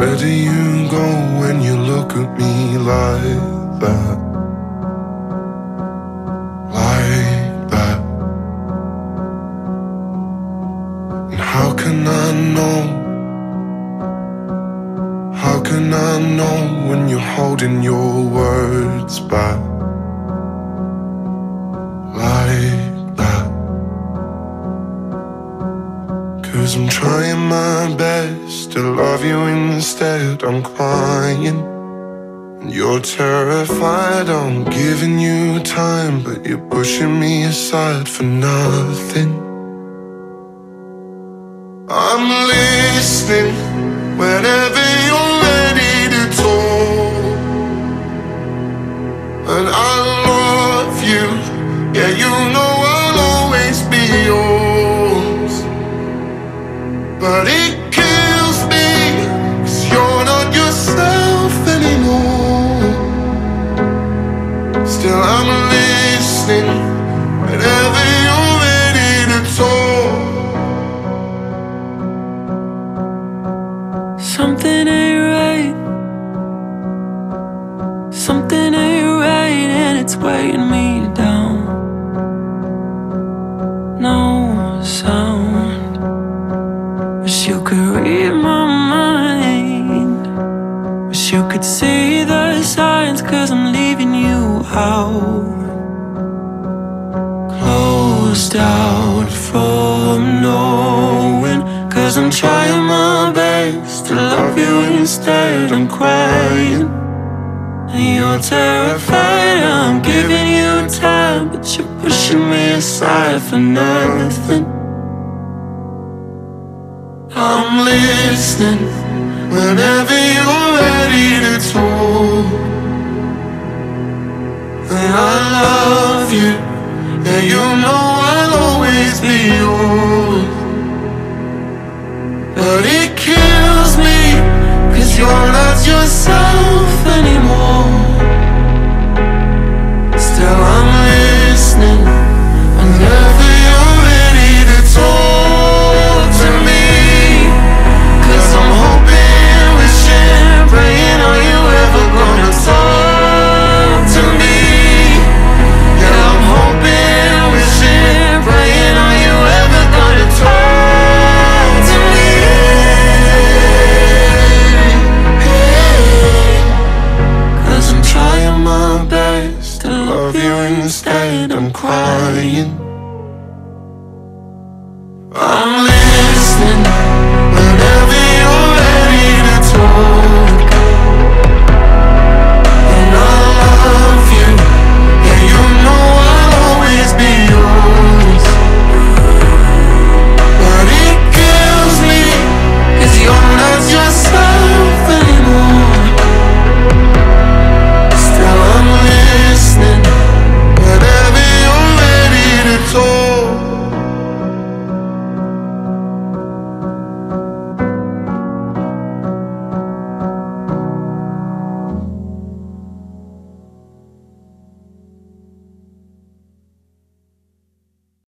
Where do you go when you look at me like that? Like that. And how can I know? How can I know when you're holding your words back? Cause I'm trying my best to love you instead. I'm crying. And you're terrified I'm giving you time, but you're pushing me aside for nothing. I'm listening whenever you're ready to talk. And I love you, yeah, you Something ain't right, and it's weighing me down. No sound. Wish you could read my mind. Wish you could see the signs, cause I'm leaving you out. Closed out from knowing. Cause I'm trying my best to love you instead. I'm crying. You're terrified. I'm giving you time, but you're pushing me aside for nothing. I'm listening whenever you're ready to talk. And I love you, and you you're not yourself anymore. Love you instead. I'm crying. I'm